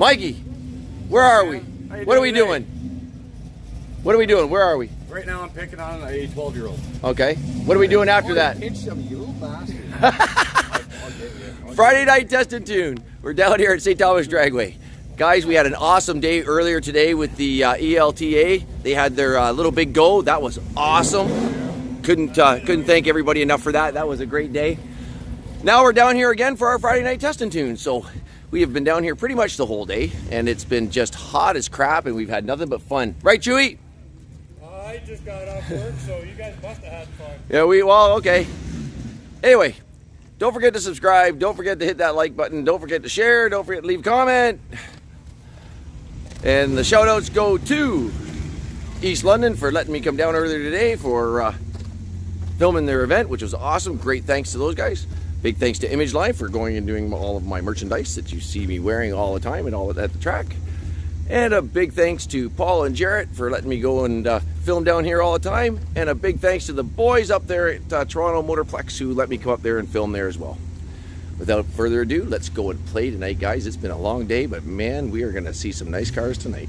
Mikey, where are we? What are we doing doing? What are we doing? Where are we? Right now, I'm picking on a 12 year old. Okay. What are we doing after that? Some, you bastard. Friday night test and tune. We're down here at St. Thomas Dragway. Guys, we had an awesome day earlier today with the uh, ELTA. They had their uh, little big go. That was awesome. Couldn't uh, couldn't thank everybody enough for that. That was a great day. Now we're down here again for our Friday night test and tune. So we have been down here pretty much the whole day, and it's been just hot as crap, and we've had nothing but fun. Right, Chewy? I just got off work, so you guys must have had fun. Yeah, we well, okay. Anyway, don't forget to subscribe. Don't forget to hit that like button. Don't forget to share. Don't forget to leave a comment. And the shout outs go to East London for letting me come down earlier today for uh, filming their event, which was awesome. Great thanks to those guys. Big thanks to Image Life for going and doing all of my merchandise that you see me wearing all the time and all at the track. And a big thanks to Paul and Jarrett for letting me go and uh, film down here all the time. And a big thanks to the boys up there at uh, Toronto Motorplex who let me come up there and film there as well. Without further ado, let's go and play tonight, guys. It's been a long day, but man, we are going to see some nice cars tonight.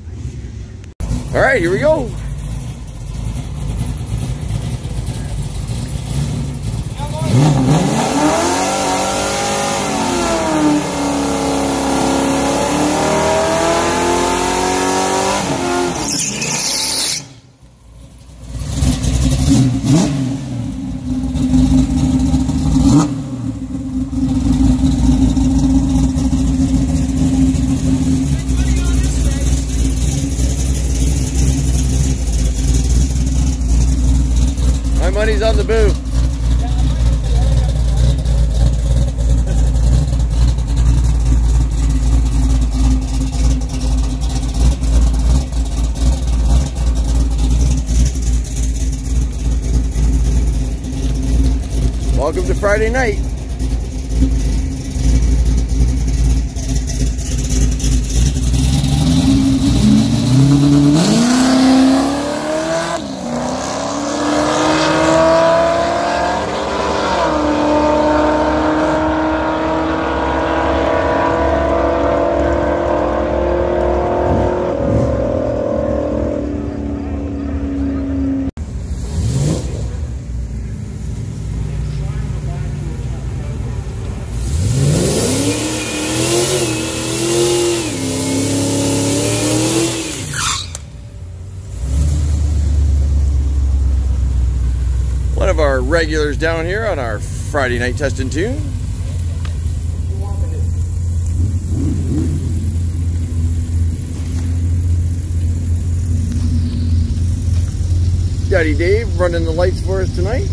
All right, here we go. My money's on the boo. Welcome to Friday night. One of regulars down here on our Friday night test and tune. Daddy Dave running the lights for us tonight.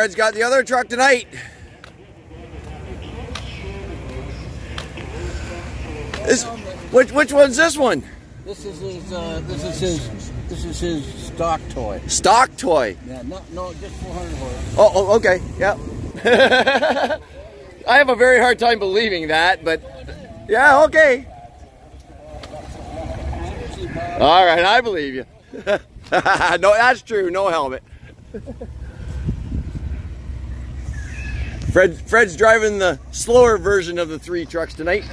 Fred's got the other truck tonight. This, which which one's this one? This is his. Uh, this is his. This is his stock toy. Stock toy. Yeah, no, no, just 400 horse. Oh, oh okay. Yeah. I have a very hard time believing that, but yeah, okay. All right, I believe you. no, that's true. No helmet. Fred, Fred's driving the slower version of the three trucks tonight.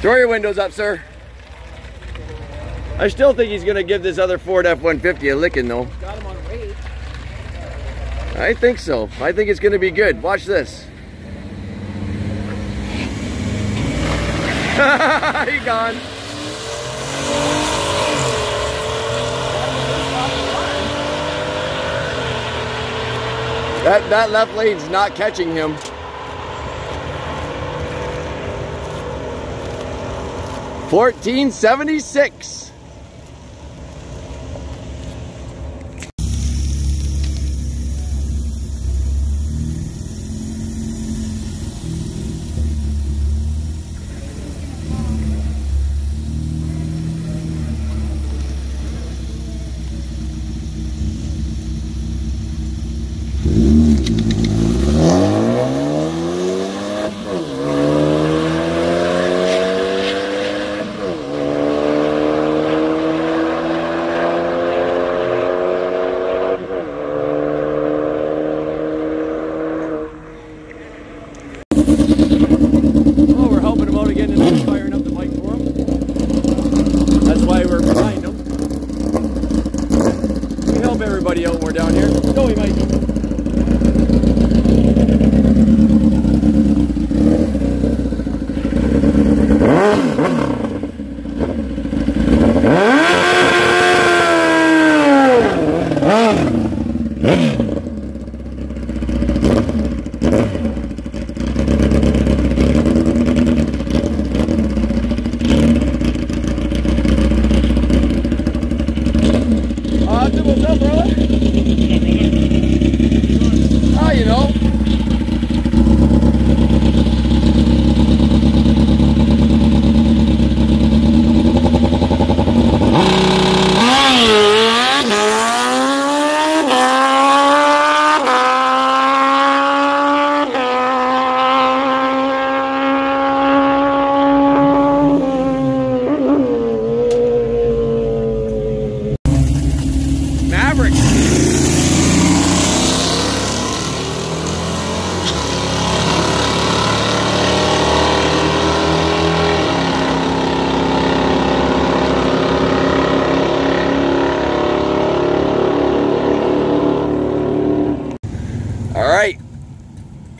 Throw your windows up, sir. I still think he's going to give this other Ford F-150 a licking, though. Got him on weight. I think so. I think it's going to be good. Watch this. he gone. That that left lane's not catching him. Fourteen seventy six.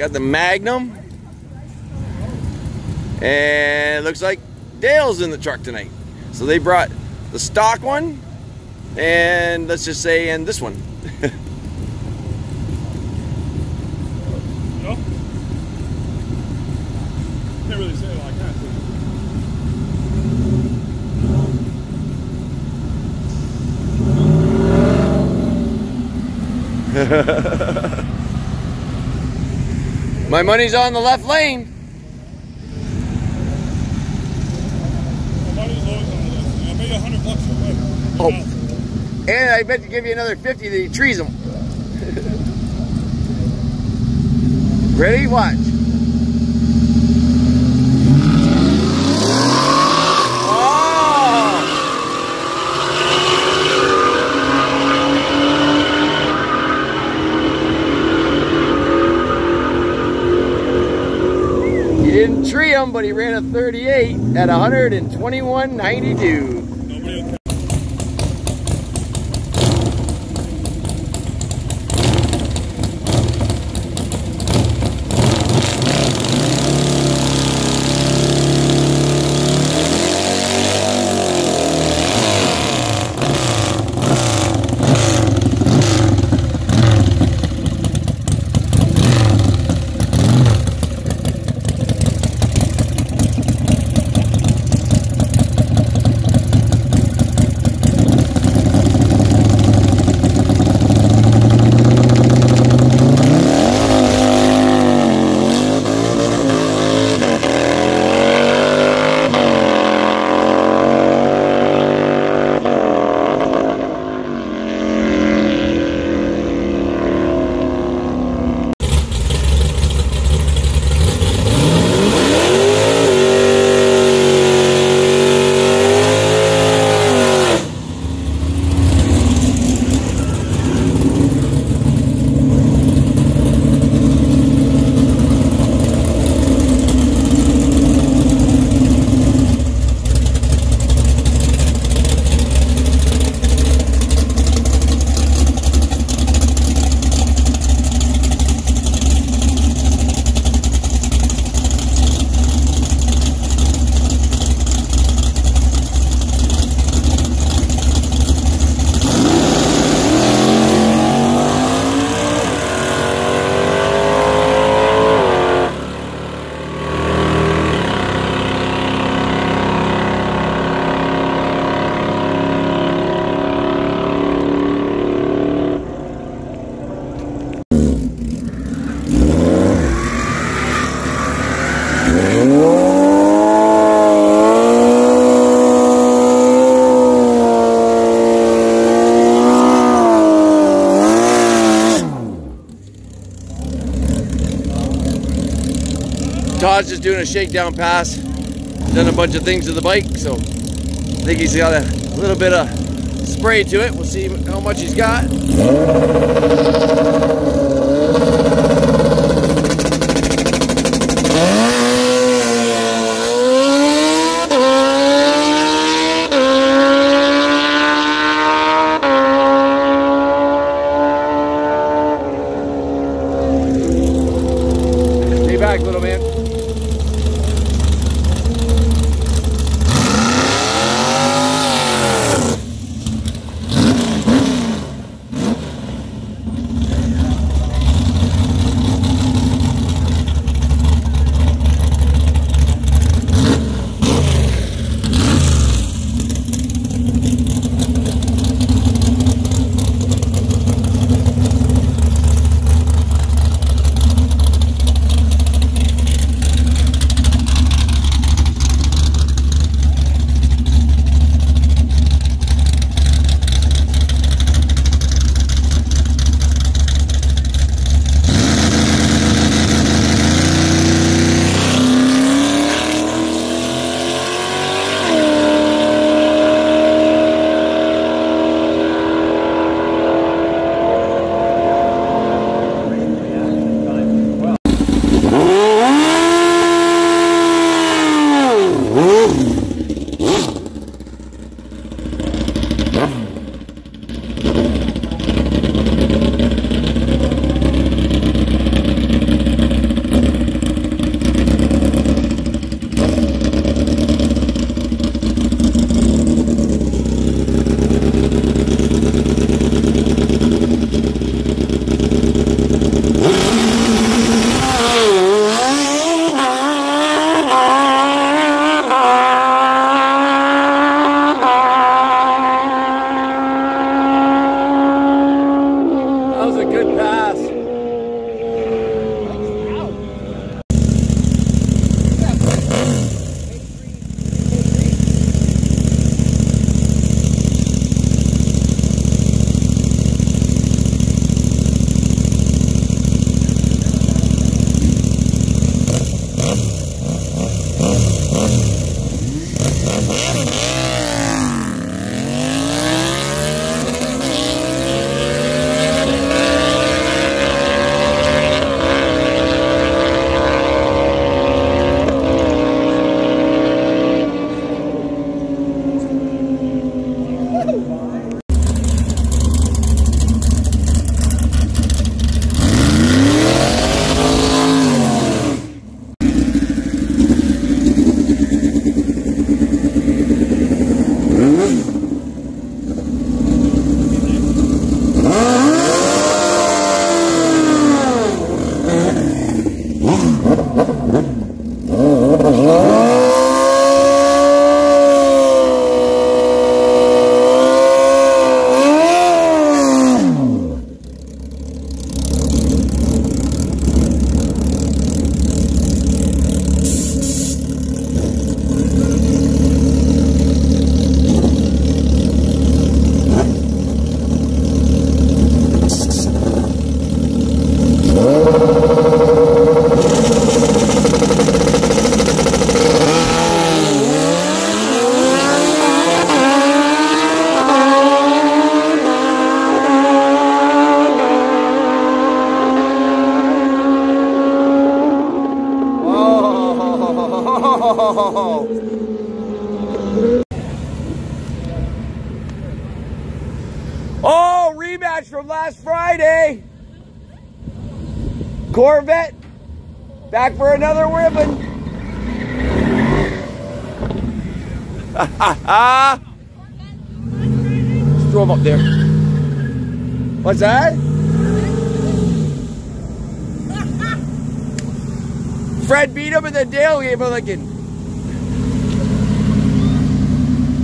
Got the Magnum, and looks like Dale's in the truck tonight. So they brought the stock one, and let's just say, and this one. No? Can't really say it like that. My money's on the left lane. My money's always on the list. I made a hundred bucks already. Oh. And I bet to give you another 50 that he trees them. Ready? Watch. Oh! He didn't tree him, but he ran a 38 at 121.92. Todd's just doing a shakedown pass. Done a bunch of things to the bike, so I think he's got a little bit of spray to it. We'll see how much he's got. From last Friday. Corvette back for another ribbon. Just throw him up there. What's that? Fred beat him and then Dale gave him a licking.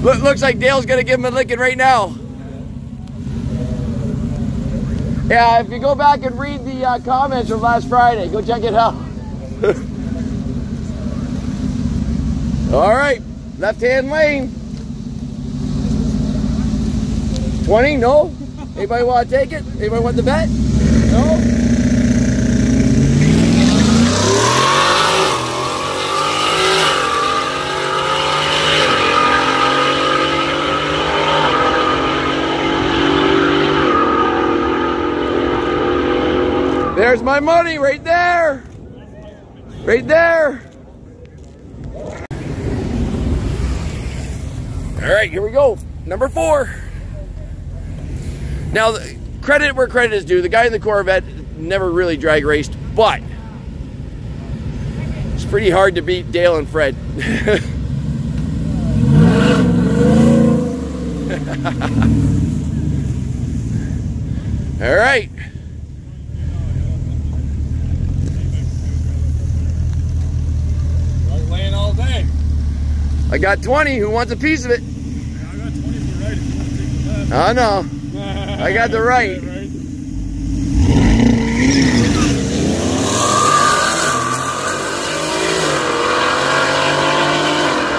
Look, looks like Dale's gonna give him a licking right now. Yeah, if you go back and read the uh, comments from last Friday, go check it out. All right, left hand lane. 20, no? Anybody want to take it? Anybody want the bet? No? My money right there. Right there. All right, here we go. Number four. Now, credit where credit is due. The guy in the Corvette never really drag raced, but it's pretty hard to beat Dale and Fred. All right laying all day. I got 20. Who wants a piece of it? I got 20 for right if you want to take the I know. I got the right.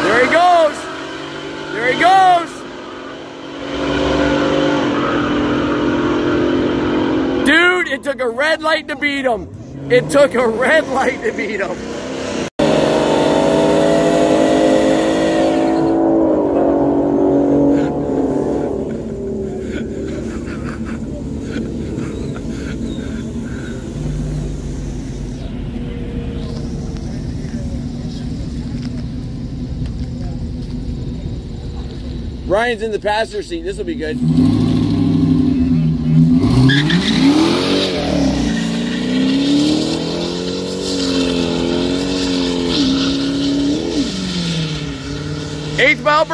There he goes. There he goes. Dude, it took a red light to beat him. It took a red light to beat him. Ryan's in the passenger seat. This will be good. Eighth mile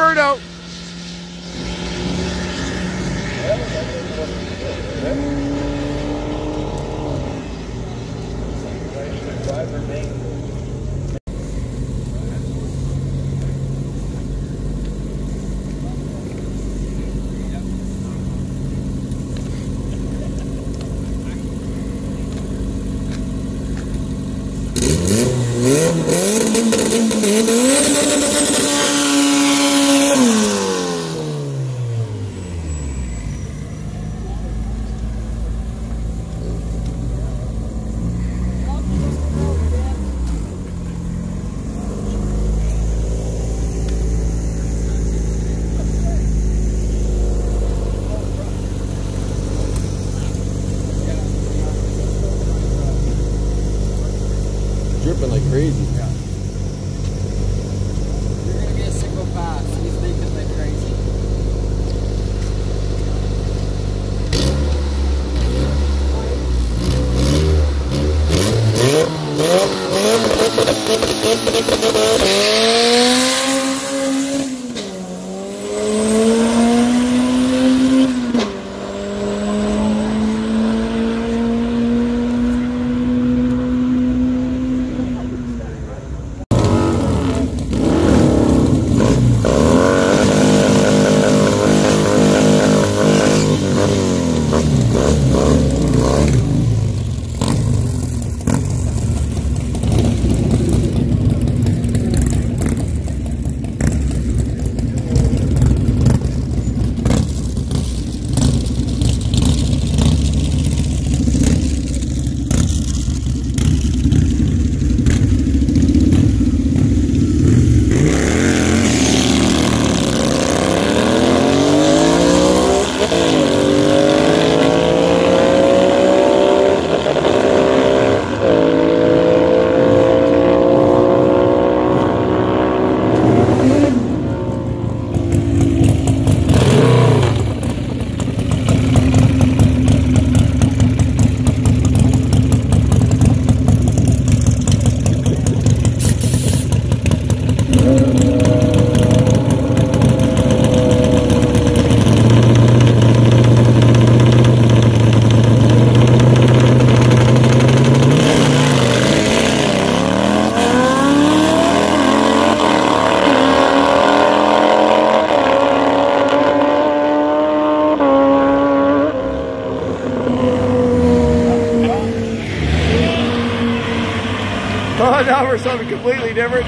burnout. Dripping completely different.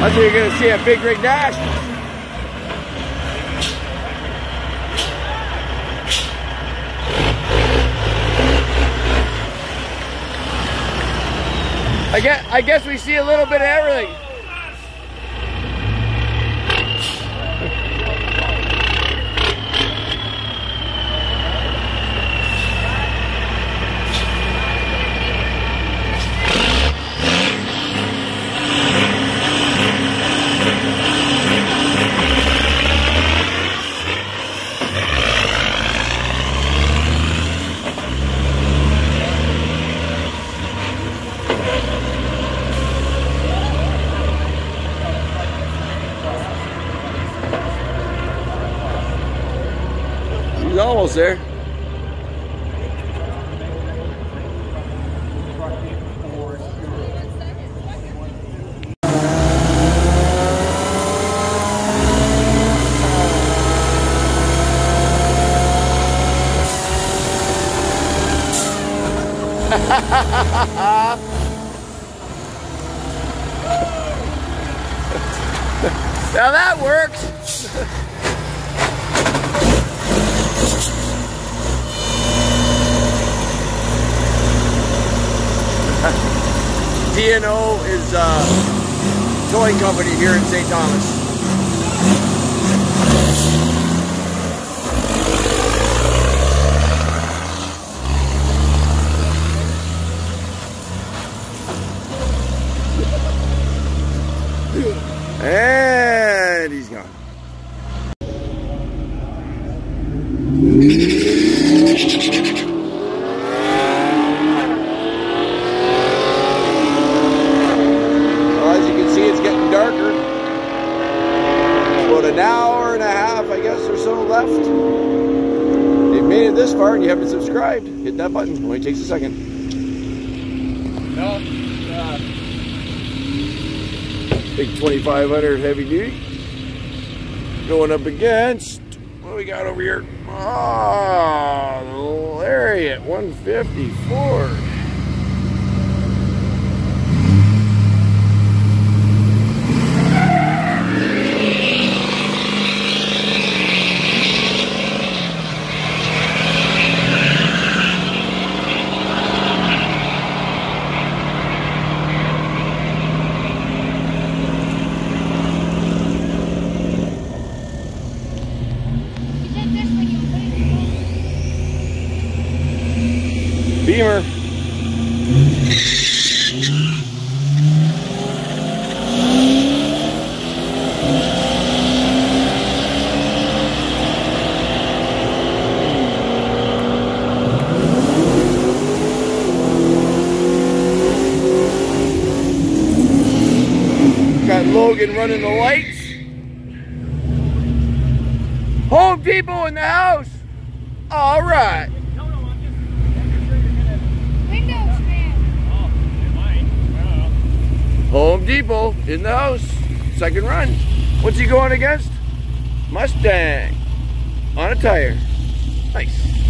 I think you're to see a big rig dash. I guess, I guess we see a little bit of everything. It's getting darker. About an hour and a half, I guess, or so left. If you've made it this far and you haven't subscribed, hit that button. Only takes a second. No, uh, Big 2500 heavy duty. Going up against, what do we got over here? Ah, the Lariat 150 Ford. You did this when you put it in the Beamer. Running the lights. Home Depot in the house. All right. Windows, man. Home Depot in the house. Second run. What's he going against? Mustang. On a tire. Nice.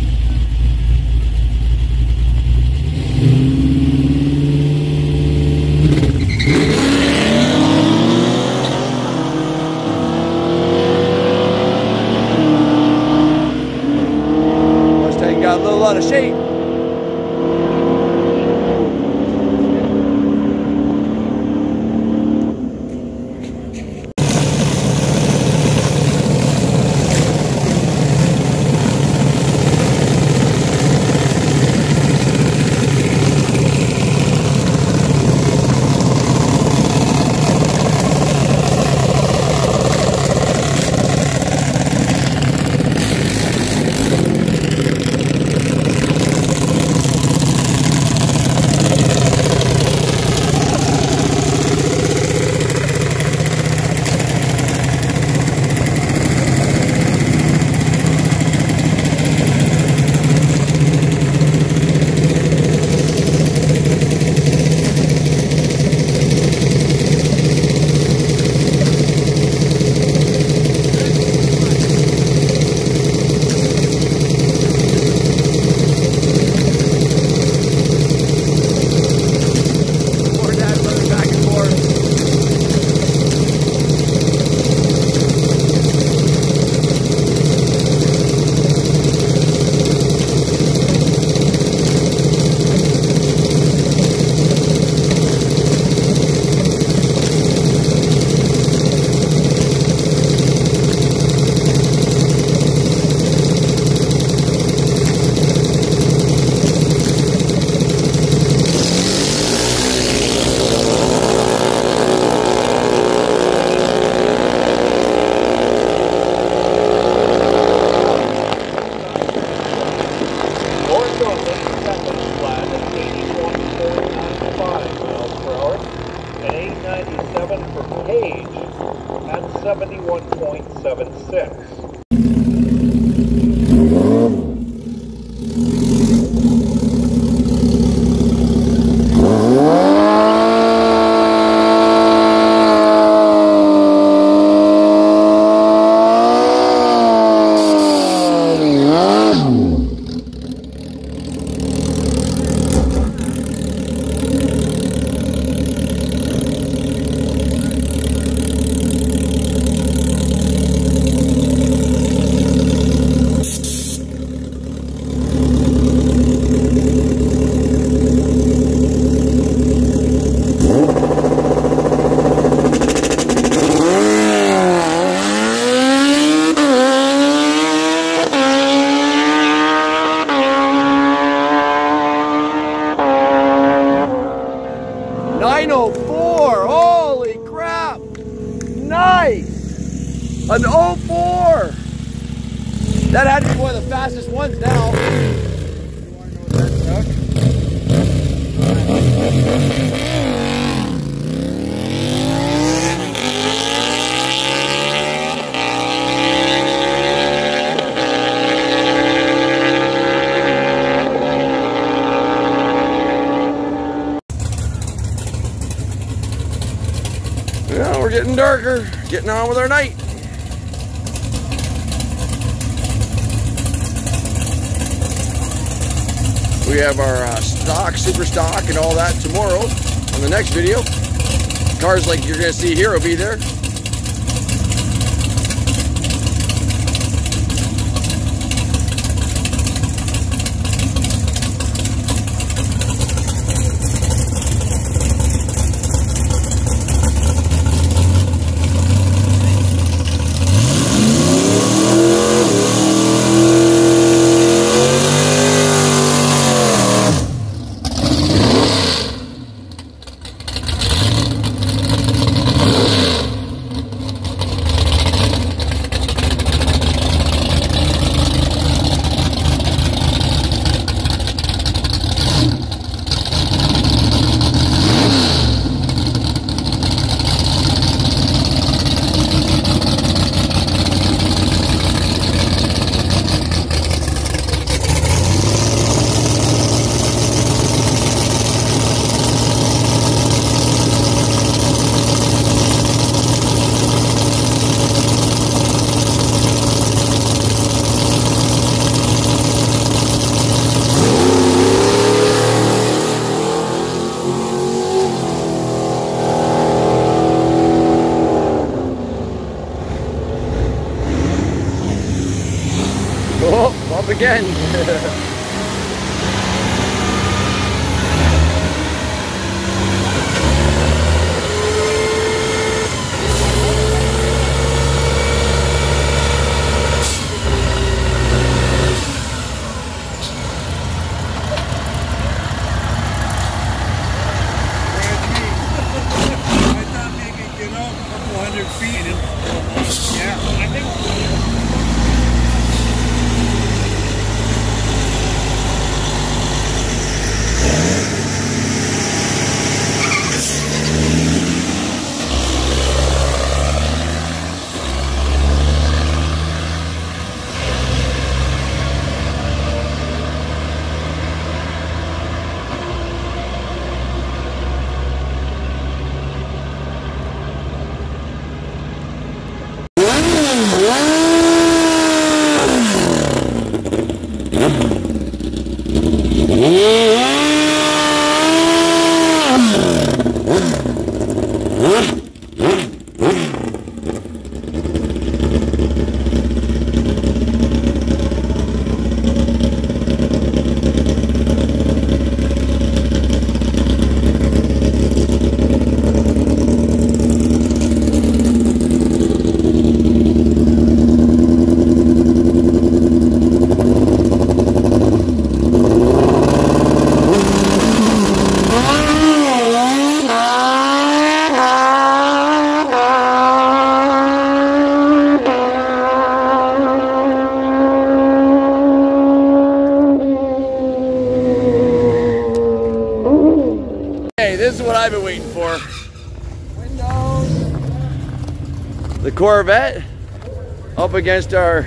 Out of shape. On with our night. We have our uh, stock, super stock, and all that tomorrow on the next video. Cars like you're going to see here will be there. Oh, up again. Corvette up against our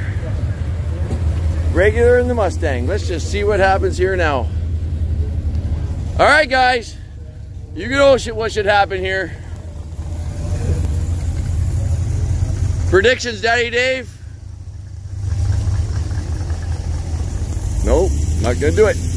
regular in the Mustang. Let's just see what happens here now. All right, guys. You know what should happen here. Predictions, Daddy Dave? Nope, not gonna do it.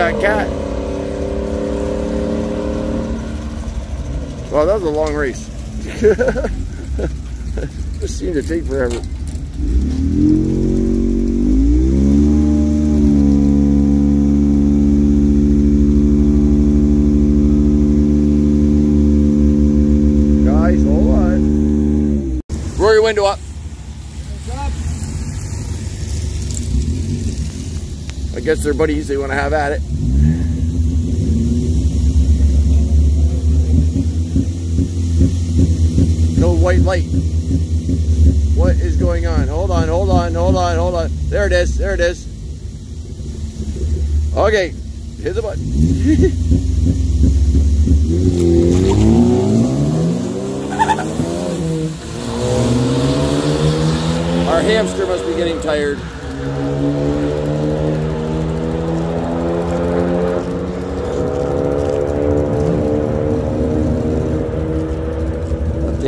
That cat. Well, that was a long race. this seemed to take forever. Guys, hold on. Roll your window up. I guess they're buddies. They want to have at it. No white What is going on? Hold on, hold on, hold on, hold on. There it is. There it is. Okay. Hit the button. Our hamster must be getting tired. Left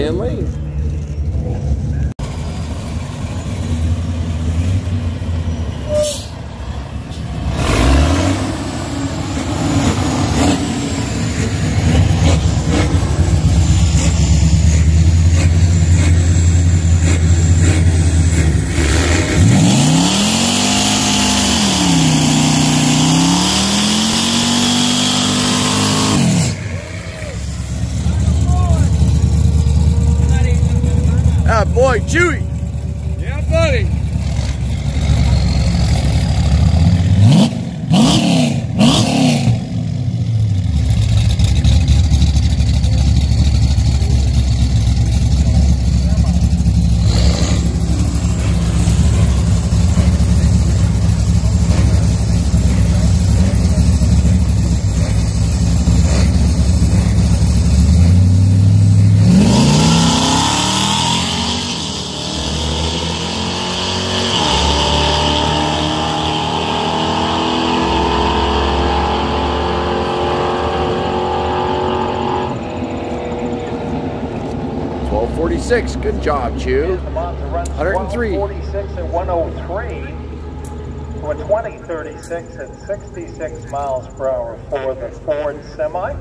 146. Good job, Chew. The Mazda 103. 46 at 103 to a 2036 at 66 miles per hour for the Ford Semi.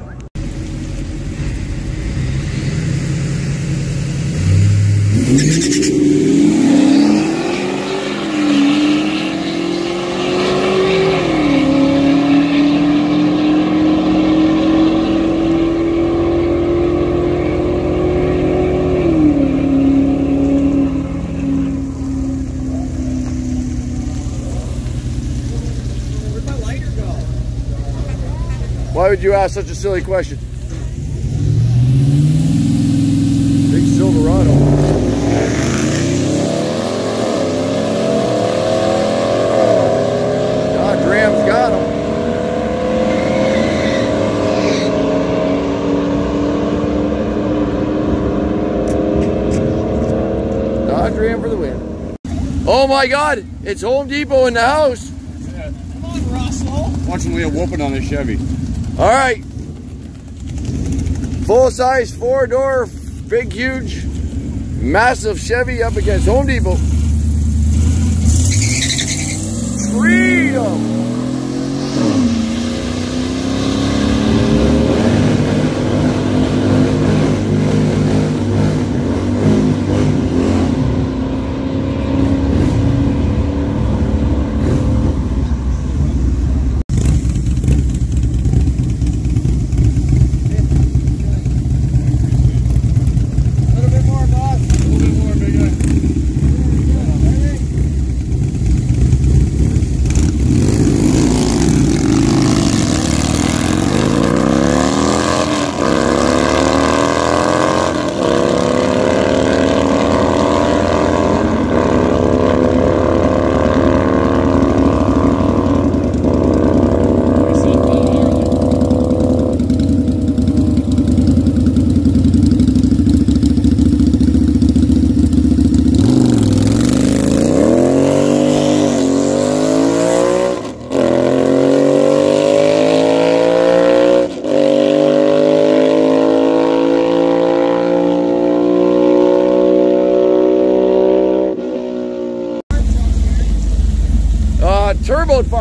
Would you ask such a silly question? Big Silverado. Dodge Ram's got him. Dodge Ram for the win. Oh my God! It's Home Depot in the house. Watching Leah whooping on the Chevy. All right. Full size four door, big, huge, massive Chevy up against Home Depot. Freedom.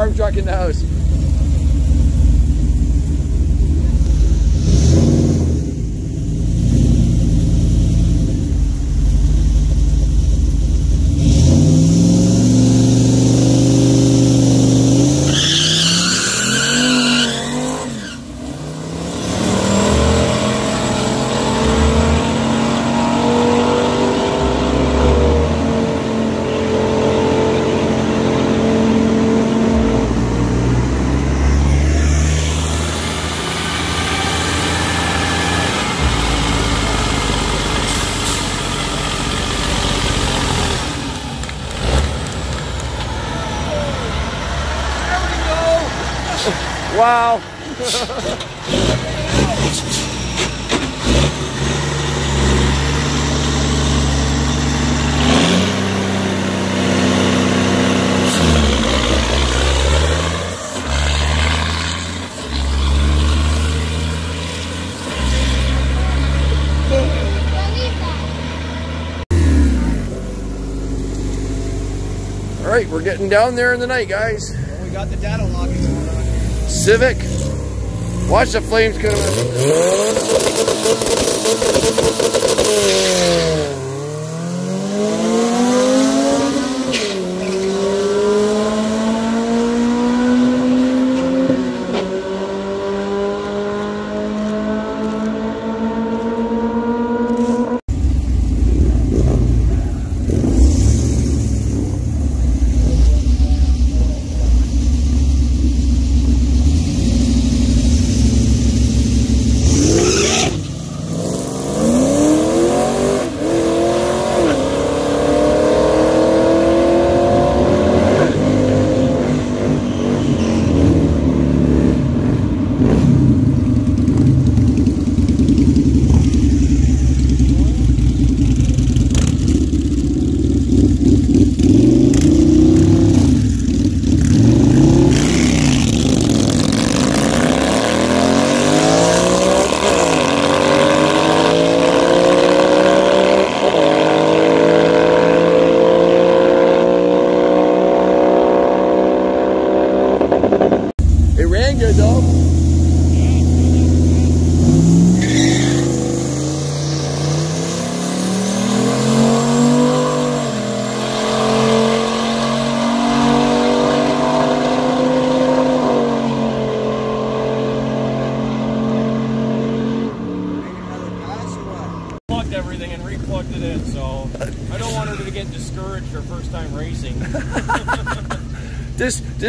Farm truck in the house. Wow. All right, we're getting down there in the night, guys. We got the data logging going on. Civic. Watch the flames come.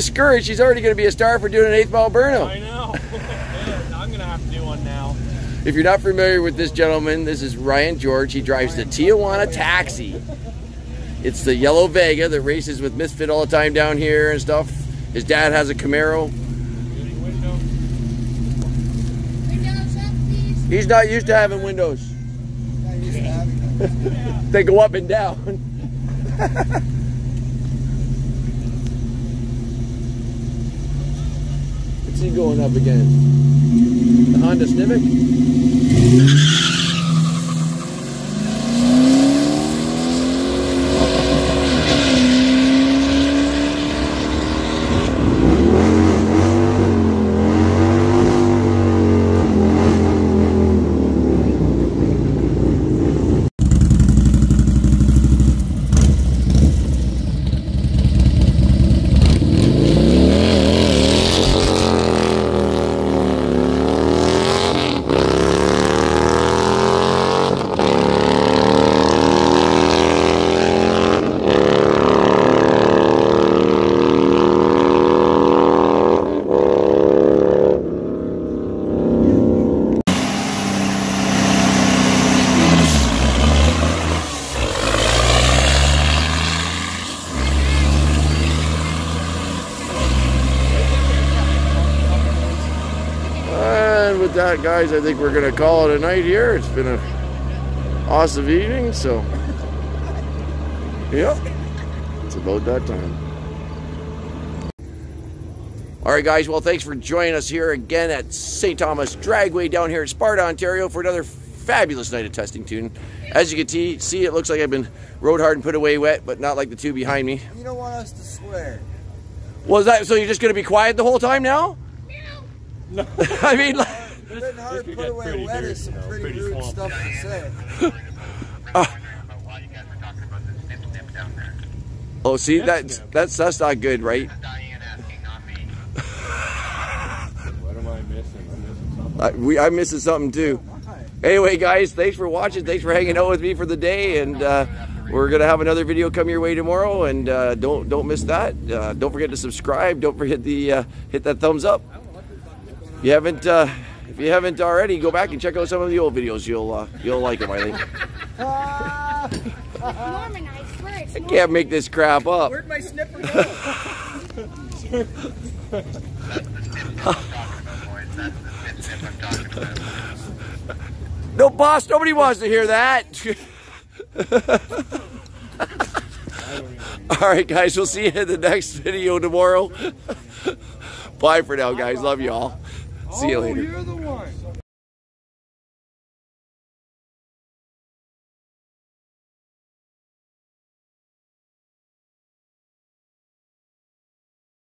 Discouraged. She's already going to be a star for doing an eighth mile burnout. I know. I'm gonna have to do one now. If you're not familiar with this gentleman, this is Ryan George. He drives the Tijuana Taxi. It's the yellow Vega that races with Misfit all the time down here and stuff. His dad has a Camaro. Beauty window. Windows up, please. He's not used to having windows. they go up and down. Going up against? The Honda Civic? And with that, guys, I think we're going to call it a night here. It's been an awesome evening, so. Yep. It's about that time. All right, guys. Well, thanks for joining us here again at St. Thomas Dragway down here at Sparta, Ontario for another fabulous night of test and tune. As you can see, see, it looks like I've been rode hard and put away wet, but not like the two behind me. You don't want us to swear. Was that so? You're just going to be quiet the whole time now? No. I mean, like, Putting hard could put away pretty wet dirty, is some pretty, pretty rude swampy. stuff to say. while you guys were talking about the snip snip down there. oh, see, that's that's that's not good, right? Diane asking, not me. What am I missing? I'm missing something. I, we, I'm missing something too. Anyway, guys, thanks for watching. Thanks for hanging out with me for the day, and uh, we're gonna have another video come your way tomorrow. And uh, don't don't miss that. Uh, don't forget to subscribe. Don't forget the uh, hit that thumbs up. You haven't uh, if you haven't already, go back and check out some of the old videos. You'll uh, you'll like them, I think. Norman, I swear it's I Norman. can't make this crap up. Where'd my snipper go? Talking about boys, that's the snip snip I'm talking about. No, boss. Nobody wants to hear that. All right, guys. We'll see you in the next video tomorrow. Bye for now, guys. Love you all. See you oh, later. You're the one.